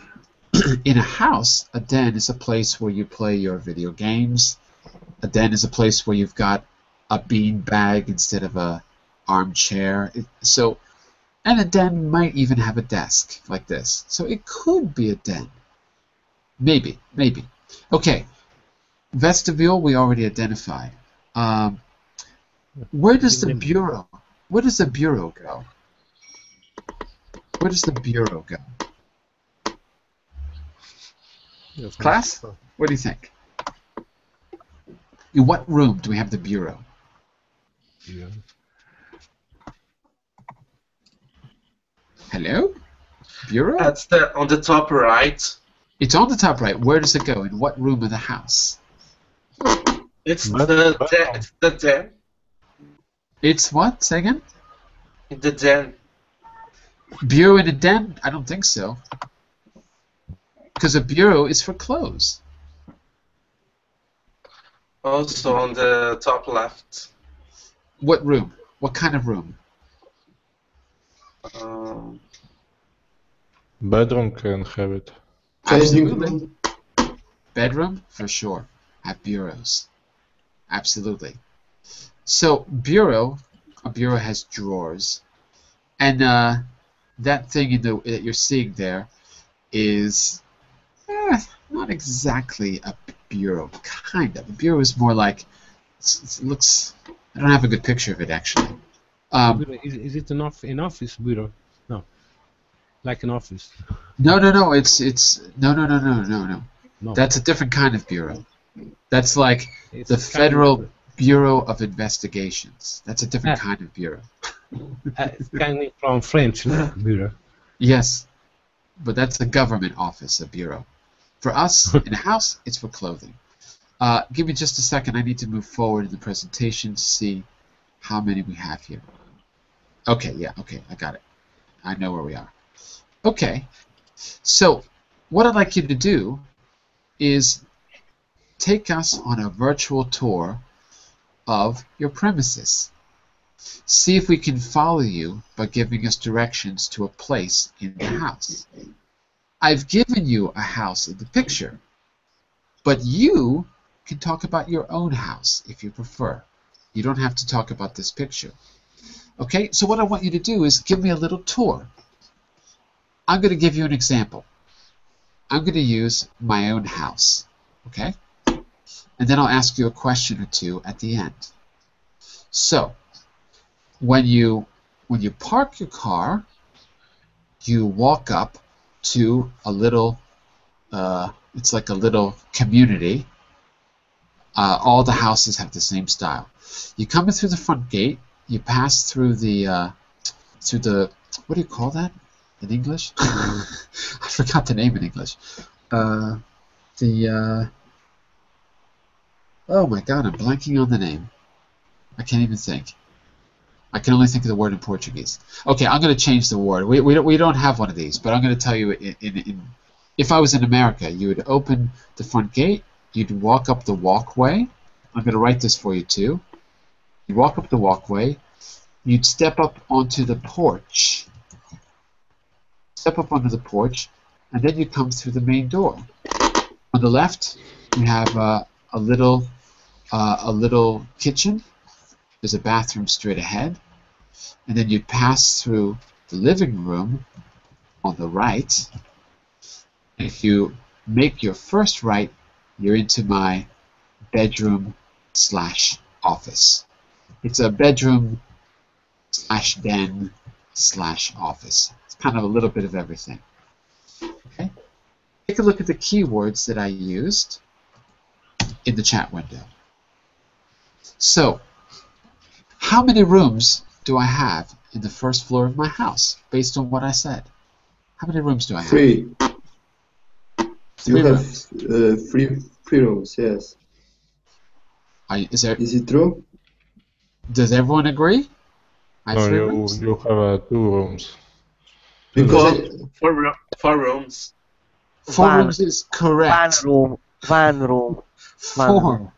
in a house, a den is a place where you play your video games. A den is a place where you've got a bean bag instead of a armchair. So and a den might even have a desk like this. So it could be a den. Maybe, maybe. Okay. Vestibule we already identified. Um, where does the bureau? Where does the bureau go? Where does the bureau go? yes, Class? What do you think? In what room do we have the bureau? Yeah. Hello? Bureau? That's the on the top right. It's on the top right. Where does it go? In what room of the house? It's But- the but- den. It's the den. It's what? Say again? In the den. Bureau in a den? I don't think so. Because a bureau is for clothes. Also on the top left. What room? What kind of room? Um, Bedroom can have it. Changing Absolutely. Bedroom, for sure. Have bureaus. Absolutely. So, bureau, a bureau has drawers. And uh, that thing in the, that you're seeing there is eh, not exactly a bureau. Kind of. A bureau is more like, it looks, I don't have a good picture of it actually. Um, Is, is it an, off, an office bureau? Like an office. no, no, no, it's, it's, no, no, no, no, no, no. No. That's a different kind of bureau. That's like It's the kind of- Federal Bureau of Investigations. That's a different Ah. kind of bureau. uh, it's kind of from French, no? bureau. Yes, but that's a government office, a bureau. For us, in a house, it's for clothing. Uh, give me just a second. I need to move forward in the presentation to see how many we have here. Okay, yeah, okay, I got it. I know where we are. Okay, So, what I'd like you to do is take us on a virtual tour of your premises. See if we can follow you by giving us directions to a place in the house. I've given you a house in the picture, but you can talk about your own house if you prefer. You don't have to talk about this picture. Okay, so what I want you to do is give me a little tour. I'm going to give you an example. I'm going to use my own house, okay? And then I'll ask you a question or two at the end. So, when you when you park your car, you walk up to a little, uh, it's like a little community. Uh, all the houses have the same style. You come in through the front gate. You pass through the uh, through the what do you call that in English? I forgot the name in English. Uh, the uh, oh my god, I'm blanking on the name. I can't even think. I can only think of the word in Portuguese. Okay, I'm going to change the word. We, we, don't, we don't have one of these, but I'm going to tell you in, in, in, if I was in America, you would open the front gate, you'd walk up the walkway. I'm going to write this for you too. You walk up the walkway, you'd step up onto the porch. Step up onto the porch, and then you come through the main door. On the left, you have uh, a little uh, a little kitchen there's a bathroom straight ahead. And then you pass through the living room on the right. If you make your first right, you're into my bedroom slash office. It's a bedroom slash den slash office. It's kind of a little bit of everything. Okay. Take a look at the keywords that I used in the chat window. So, how many rooms do I have in the first floor of my house, based on what I said? How many rooms do I have? Three. Three you have rooms. uh, three, three rooms, yes. I, is there? Is it true? Does everyone agree? I have No, you, rooms. you have uh, two rooms. Because Four, four, four rooms. Four One. rooms is One correct. room, one room. Van Four.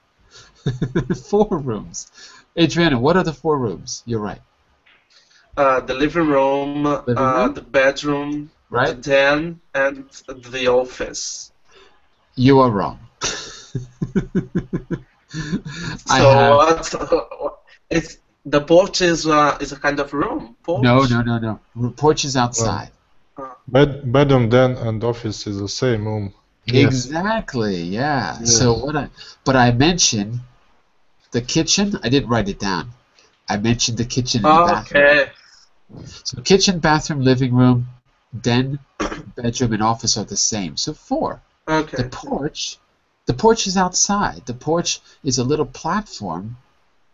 four rooms. Adriana, what are the four rooms? You're right. Uh, the living room, Living uh, room? the bedroom, the Right? den, and the office. You are wrong. I so have what? It's the porch is uh, is a kind of room. Porch. no, no, no, no. Porch is outside. Bed, bedroom, den, and office is the same room. Exactly. Yeah. So what I but I mentioned the kitchen. I didn't write it down. I mentioned the kitchen and the bathroom. Okay. So kitchen, bathroom, living room, den, bedroom, and office are the same. So four. Okay. The porch, the porch is outside. The porch is a little platform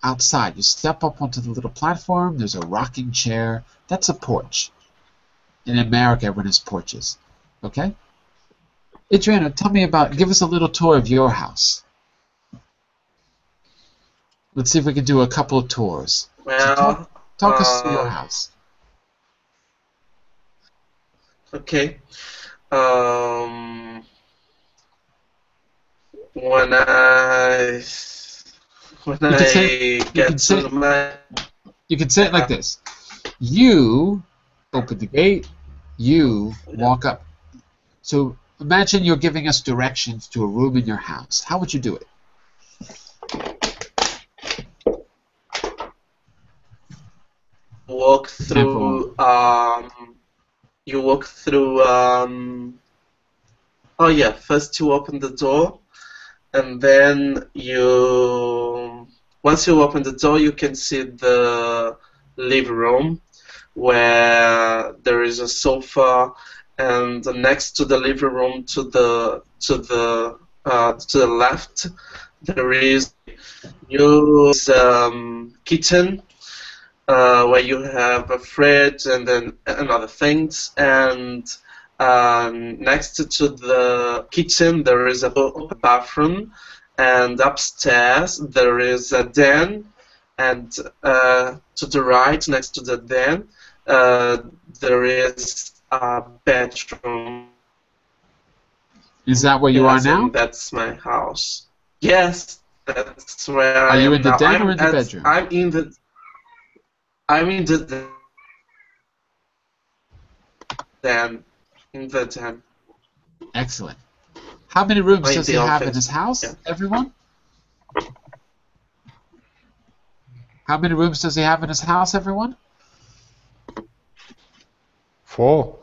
outside. You step up onto the little platform. There's a rocking chair. That's a porch. In America, everyone has porches. Okay. Adriana, tell me about. Give us a little tour of your house. Let's see if we can do a couple of tours. Well, Talk us through your Uh, house. okay. Um, when I when can I say- you can get say- to my You can say it like this. You open the gate, you walk up. So imagine you're giving us directions to a room in your house. How would you do it? walk through um you walk through um oh yeah first you open the door and then you once you open the door you can see the living room where there is a sofa and next to the living room to the to the uh, to the left there is use um, kitchen uh, where you have a fridge and then and other things. And um, next to the kitchen there is a bathroom, and upstairs there is a den, and uh, to the right next to the den uh, there is a bedroom Is that where you are Yes, and now? That's my house. Yes, that's where Are I you am in the now. den I'm or in the bedroom? I'm in the. I'm in the. Den. In the den. Excellent. How many rooms does the he have in his house, Yeah. everyone? How many rooms does he have in his house, everyone? Four.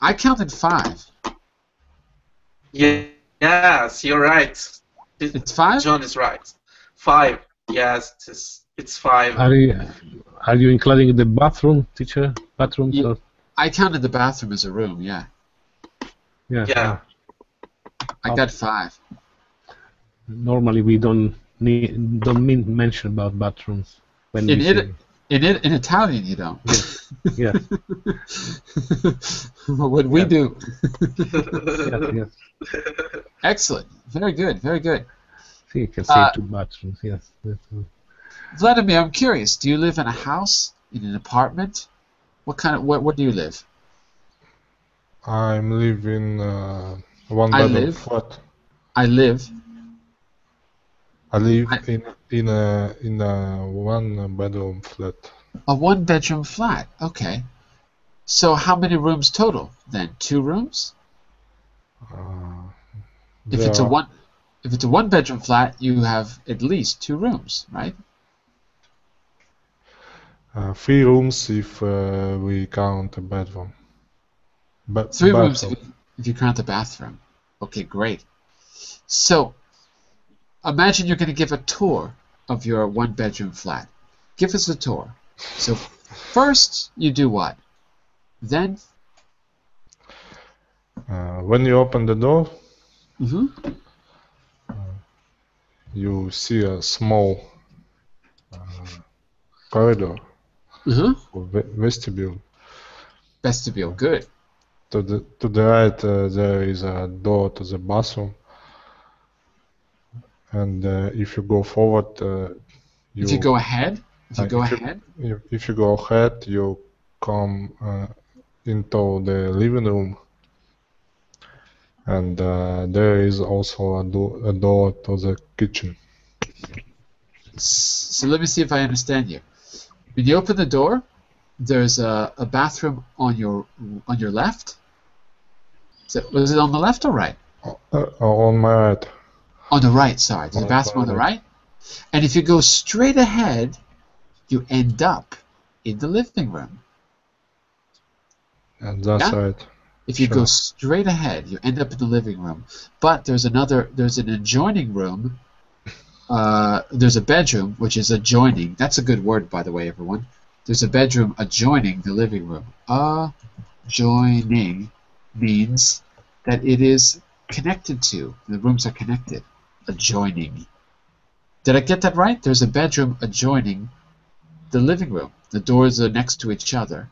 I counted five. Yeah, yes, you're right. It's five? John is right. Five. Yes, it's it's five. Are you, are you including the bathroom, teacher? Bathrooms? Yeah. Or, I counted the bathroom as a room, yeah. yeah. Yeah. I got five. Normally we don't need, don't mean mention about bathrooms when In we it- In it, in Italian, you don't. yeah, what we Yeah. do. yeah, yeah. Excellent. Very good. Very good. See, you can say Uh, two bathrooms. Yes. Vladimir, I'm curious. Do you live in a house, in an apartment? What kind of where, where do you live? I'm living uh, one I bedroom live- flat. I live. I live I- in in a in a one bedroom flat. A one bedroom flat. Okay. So how many rooms total then? Two rooms? Uh, If it's a one if it's a one bedroom flat, you have at least two rooms, right? uh, three rooms if uh, we count a bedroom. But Three rooms if you, count the bathroom. Okay, great. So imagine you're going to give a tour of your one bedroom flat. Give us a tour. So first you do what? Then Uh, when you open the door, mhm, you see a small uh, corridor mhm, or vestibule. vestibule. Good. To the to the right, uh, there is a door to the bathroom. And uh, if you go forward, uh, you, If you go ahead, if you Uh, go if ahead, if, if you go ahead, you come uh, into the living room, and uh, there is also a, do- a door to the kitchen. So let me see if I understand you. When you open the door, there's a, a bathroom on your on your left. Was it on the left or right? Uh, on my right, On the right, sorry. There's a bathroom on the right. And if you go straight ahead, you end up in the living room. and that's Yeah. right. If you go straight ahead, you end up in the living room. But there's another, there's an adjoining room. Uh, there's a bedroom which is adjoining. That's a good word, by the way, everyone. There's a bedroom adjoining the living room. Adjoining means that it is connected to. The rooms are connected. Adjoining. Did I get that right? There's a bedroom adjoining the living room. The doors are next to each other.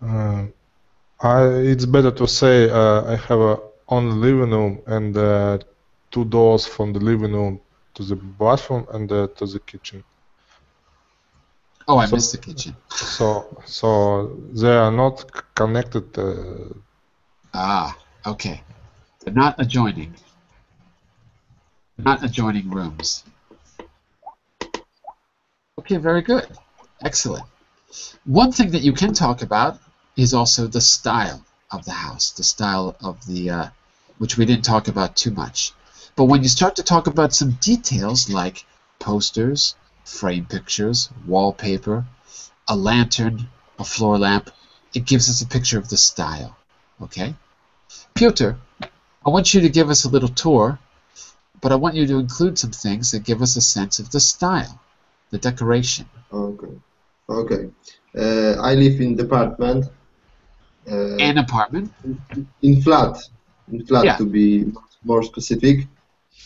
Uh, I, it's better to say uh, I have a on living room and uh, two doors from the living room to the bathroom and uh, to the kitchen. Oh, I So- missed the kitchen. So so they are not connected. Uh, Ah, okay. They're not adjoining. Not adjoining rooms. Okay, very good. Excellent. One thing that you can talk about is also the style of the house, the style of the, uh, which we didn't talk about too much. But when you start to talk about some details like posters, frame pictures, wallpaper, a lantern, a floor lamp, it gives us a picture of the style. Okay? Piotr, I want you to give us a little tour, but I want you to include some things that give us a sense of the style, the decoration. Okay. Okay. Uh, I live in department. Uh, An apartment. in flat. In flat Yeah. to be more specific.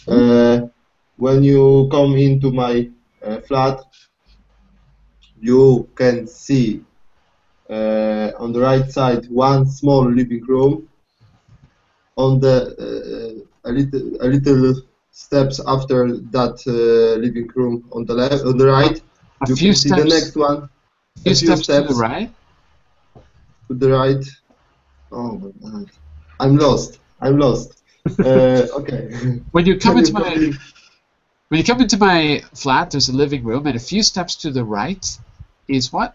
Uh, when you come into my flat, you can see uh, on the right side one small living room. On the uh, a little a little steps after that uh, living room on the left on the right, A you few can see the steps, next one few a few steps to the right. to the right. Oh my god. I'm lost. I'm lost. Uh, okay. When you come into my when you come into my flat, there's a living room, and a few steps to the right is what?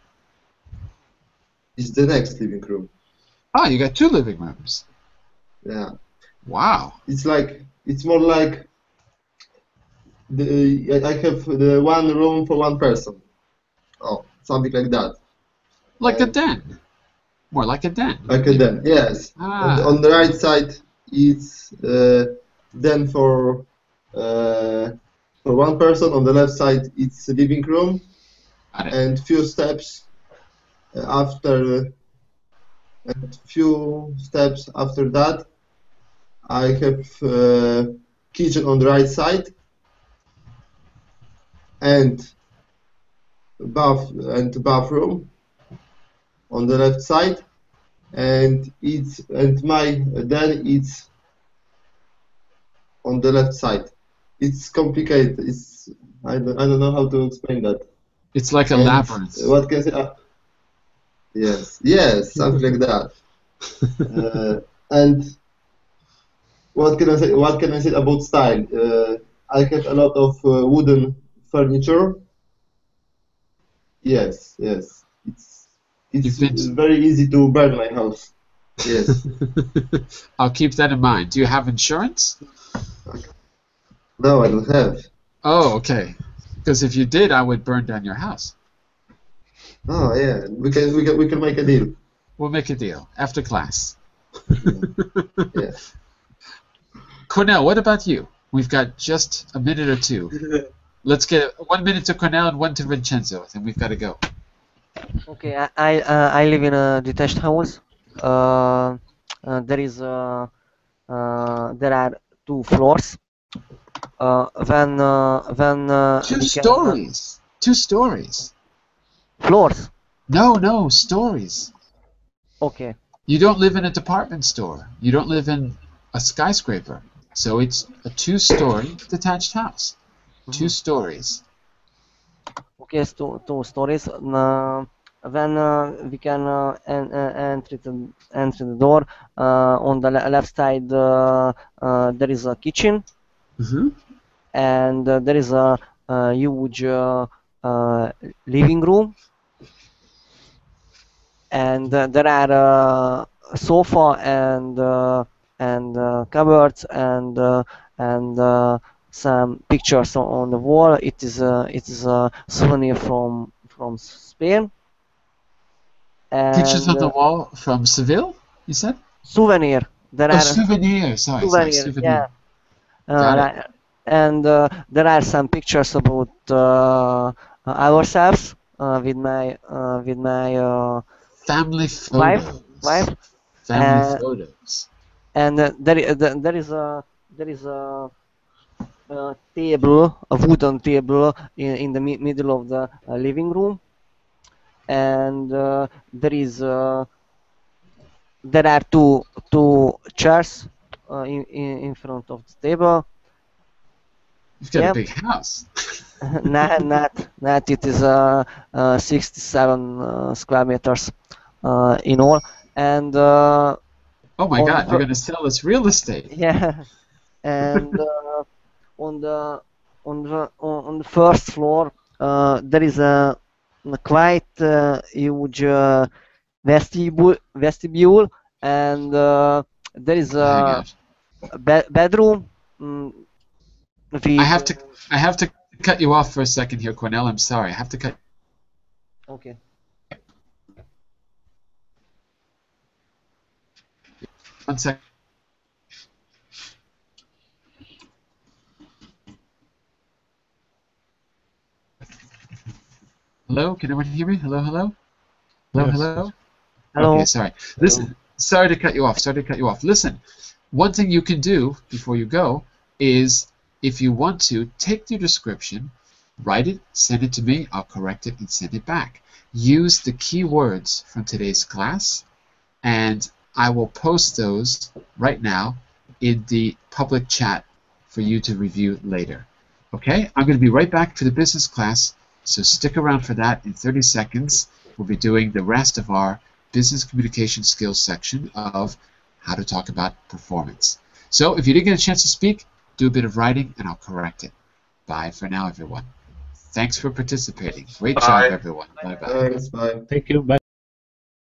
Is the next living room. Oh, you got two living rooms. Yeah. Wow. It's like it's more like the I have the one room for one person. Oh, something like that. Like a den. More like a den. Like a den. Yes. On, Ah. the, on the right side, it's uh, den for uh, for one person. On the left side, it's living room, and few steps uh, after and few steps after that, I have uh, kitchen on the right side and bath and bathroom on the left side and it's and my then it's on the left side it's complicated. It's I don't, I don't know how to explain that. It's like a And labyrinth. what can I say? Uh, yes. Yes something like that. Uh, and what can I say what can I say about style? Uh, I have a lot of uh, wooden furniture. Yes yes. It's it's very easy to burn my house. Yes. I'll keep that in mind. Do you have insurance? No I don't have Oh, okay. Because if you did, I would burn down your house. oh yeah we can we can we can make a deal We'll make a deal after class. yeah Cornell, what about you? We've got just a minute or two. Let's get one minute to Cornell and one to Vincenzo, and we've got to go. Okay, I I, uh, I live in a detached house. Uh, uh, there is uh, uh, there are two floors. Uh, when uh, when uh, Two we can- stories. Two stories. floors. No, no, stories. Okay. You don't live in a department store. You don't live in a skyscraper. So it's a two-story detached house. Two stories. Okay, two, two stories. Uh, when uh, we can uh, en- enter the enter the door. Uh, on the le- left side, uh, uh, there is a kitchen, Mm-hmm. and uh, there is a, a huge uh, uh, living room, and uh, there are uh, a sofa and uh, and uh, cupboards and uh, and uh, some pictures on, the wall. It is a it is a souvenir from from Spain. And, Pictures on the wall from Seville, you said? souvenir. There Oh, are souvenir. Sorry, sorry, souvenir, souvenir. yeah. Uh, Got it. like- and uh, there are some pictures about uh, ourselves uh, with my uh, with my uh, Family photos. Wife? wife, Family photos. and uh, there there is a there is a, table, a wooden table in, in the mi- middle of the uh, living room, and uh, there is uh, there are two two chairs uh, in, in front of the table. You've got yeah. a big house. not, not, not. It is uh, uh, 67 uh, square meters uh, in all, and uh, Oh my God, you're going to sell us real estate. yeah, and uh, on the on the on the first floor uh, there is a, a quite uh, huge uh, vestibule vestibule, and uh, there is Oh a be- bedroom. mm, with, I have to I have to cut you off for a second here, Cornell. I'm sorry. I have to cut. Okay. One sec. Hello, can everyone hear me? Hello, hello? Hello, Yes. hello? Hello. Okay, sorry. Listen, sorry to cut you off. Sorry to cut you off. Listen, one thing you can do before you go is if you want to, take your description, write it, send it to me, I'll correct it and send it back. Use the keywords from today's class, and I will post those right now in the public chat for you to review later. Okay? I'm going to be right back for the business class, so stick around for that in 30 seconds. We'll be doing the rest of our business communication skills section of how to talk about performance. So if you didn't get a chance to speak, do a bit of writing and I'll correct it. Bye for now, everyone. Thanks for participating. Great Bye. job, everyone. Bye bye. Thanks, bye. Thank you. Bye.